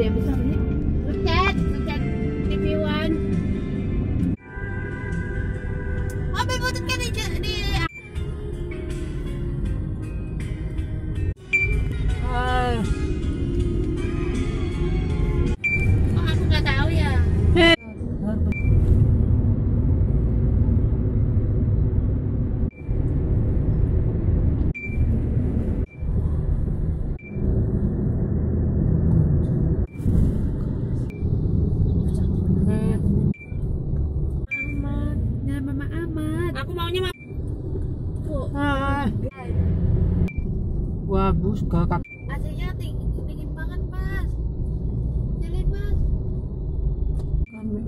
ada yang bisa beli TV One Oh, beli butet di, di jangan mama amat aku maunya mama kok ah. wah bus kakak AC-nya tinggi, tinggi banget mas. Jalan mas. Kami